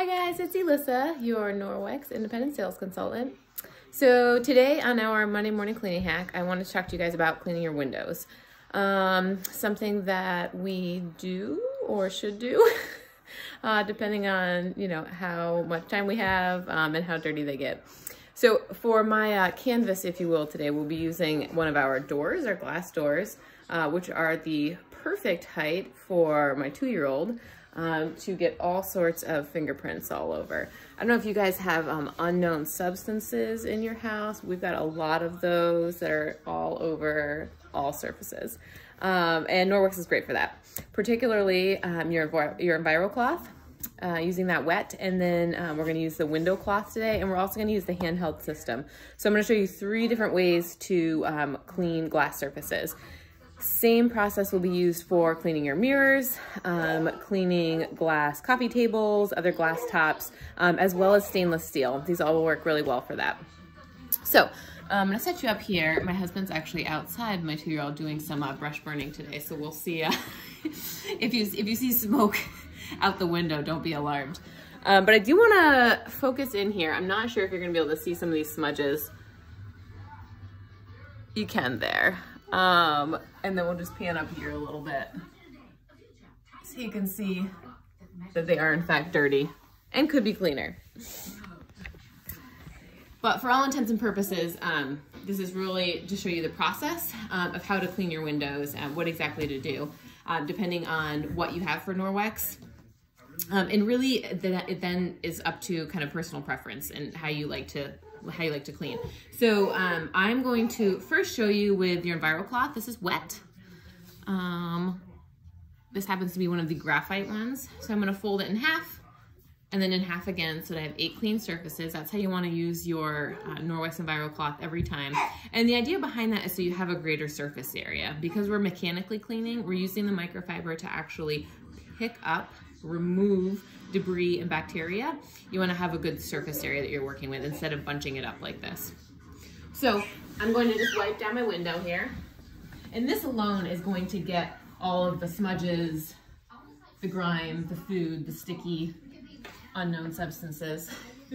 Hi guys, it's Elyssa, your Norwex independent sales consultant. So today on our Monday morning cleaning hack, I want to talk to you guys about cleaning your windows. Um, something that we do or should do, uh, depending on, you know, how much time we have um, and how dirty they get. So for my uh, canvas, if you will, today we'll be using one of our doors, our glass doors, uh, which are the perfect height for my two-year-old um, to get all sorts of fingerprints all over. I don't know if you guys have um, unknown substances in your house. We've got a lot of those that are all over all surfaces. Um, and Norwex is great for that, particularly um, your, your EnviroCloth. Uh, using that wet and then um, we're going to use the window cloth today and we're also going to use the handheld system. So I'm going to show you three different ways to um, clean glass surfaces. Same process will be used for cleaning your mirrors, um, cleaning glass coffee tables, other glass tops, um, as well as stainless steel. These all will work really well for that. So I'm gonna set you up here. My husband's actually outside, my two-year-old, doing some uh, brush burning today. So we'll see uh, if you if you see smoke out the window, don't be alarmed. Um, but I do wanna focus in here. I'm not sure if you're gonna be able to see some of these smudges. You can there. Um, and then we'll just pan up here a little bit. So you can see that they are in fact dirty and could be cleaner. But for all intents and purposes, um, this is really to show you the process um, of how to clean your windows and what exactly to do, uh, depending on what you have for Norwex. Um, and really, it then is up to kind of personal preference and how you like to how you like to clean. So um, I'm going to first show you with your Enviro cloth. This is wet. Um, this happens to be one of the graphite ones. So I'm gonna fold it in half and then in half again so that I have eight clean surfaces. That's how you wanna use your uh, Enviro cloth every time. And the idea behind that is so you have a greater surface area. Because we're mechanically cleaning, we're using the microfiber to actually pick up, remove debris and bacteria. You wanna have a good surface area that you're working with instead of bunching it up like this. So I'm going to just wipe down my window here. And this alone is going to get all of the smudges, the grime, the food, the sticky, unknown substances.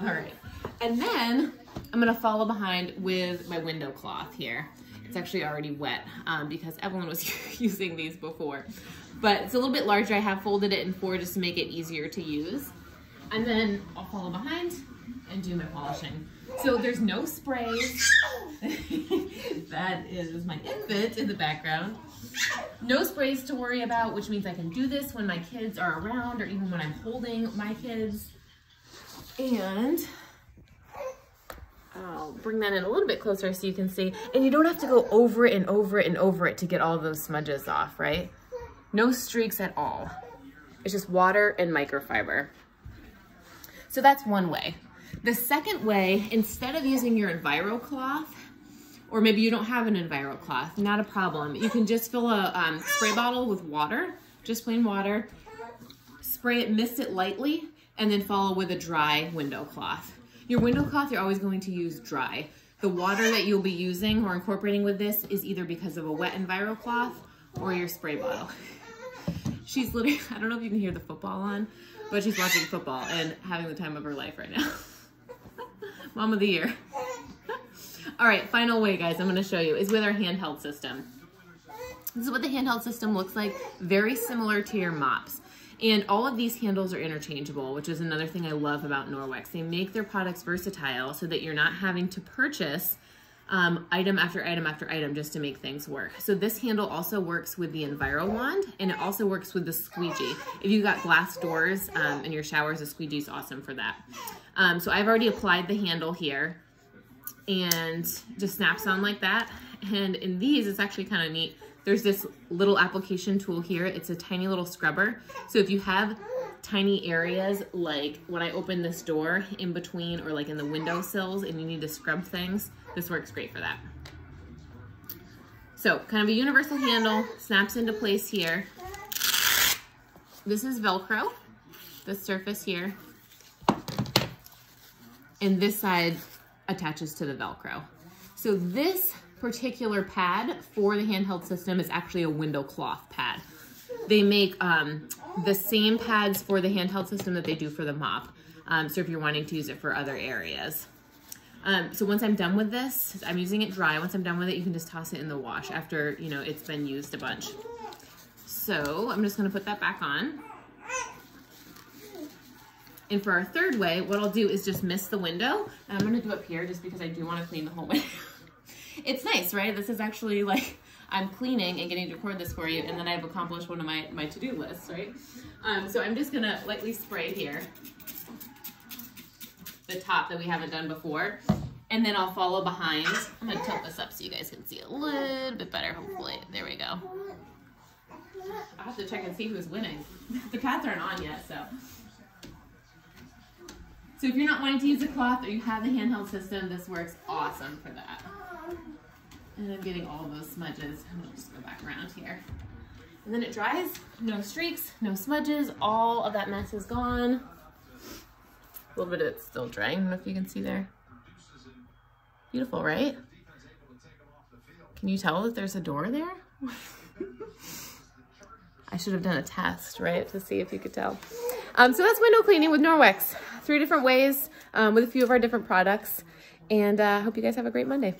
all right. And then I'm gonna follow behind with my window cloth here. It's actually already wet um, because Evelyn was using these before. But it's a little bit larger. I have folded it in four just to make it easier to use. And then I'll follow behind and do my polishing. So there's no sprays. that is my infant in the background. No sprays to worry about, which means I can do this when my kids are around or even when I'm holding my kids. And I'll bring that in a little bit closer so you can see. And you don't have to go over it and over it and over it to get all those smudges off, right? No streaks at all. It's just water and microfiber. So that's one way. The second way, instead of using your EnviroCloth, or maybe you don't have an EnviroCloth, not a problem. You can just fill a um, spray bottle with water, just plain water, spray it, mist it lightly, and then follow with a dry window cloth. Your window cloth, you're always going to use dry. The water that you'll be using or incorporating with this is either because of a wet enviro cloth or your spray bottle. She's literally, I don't know if you can hear the football on, but she's watching football and having the time of her life right now. Mom of the year. All right, final way, guys, I'm gonna show you is with our handheld system. This is what the handheld system looks like, very similar to your mops. And all of these handles are interchangeable, which is another thing I love about Norwex. They make their products versatile so that you're not having to purchase um, item after item after item just to make things work. So this handle also works with the Enviro wand and it also works with the squeegee. If you've got glass doors um, in your showers, a squeegee is awesome for that. Um, so I've already applied the handle here and just snaps on like that. And in these, it's actually kind of neat. There's this little application tool here. It's a tiny little scrubber. So if you have tiny areas like when I open this door in between or like in the window sills and you need to scrub things, this works great for that. So kind of a universal handle, snaps into place here. This is Velcro, the surface here. And this side attaches to the Velcro. So this particular pad for the handheld system is actually a window cloth pad. They make um, the same pads for the handheld system that they do for the mop. Um, so if you're wanting to use it for other areas. Um, so once I'm done with this, I'm using it dry. Once I'm done with it, you can just toss it in the wash after, you know, it's been used a bunch. So I'm just gonna put that back on. And for our third way, what I'll do is just mist the window. And I'm gonna do up here just because I do wanna clean the whole window. it's nice, right? This is actually like, I'm cleaning and getting to record this for you, and then I've accomplished one of my, my to-do lists, right? Um, so I'm just gonna lightly spray here the top that we haven't done before. And then I'll follow behind. I'm gonna tilt this up so you guys can see a little bit better, hopefully. There we go. I'll have to check and see who's winning. the pads aren't on yet, so. So if you're not wanting to use a cloth or you have the handheld system, this works awesome for that. And I'm getting all those smudges. I'm gonna just go back around here. And then it dries, no streaks, no smudges, all of that mess is gone. A little bit of it's still drying, I don't know if you can see there. Beautiful, right? Can you tell that there's a door there? I should have done a test, right, to see if you could tell. Um, so that's window cleaning with Norwex. Three different ways um, with a few of our different products. And I uh, hope you guys have a great Monday.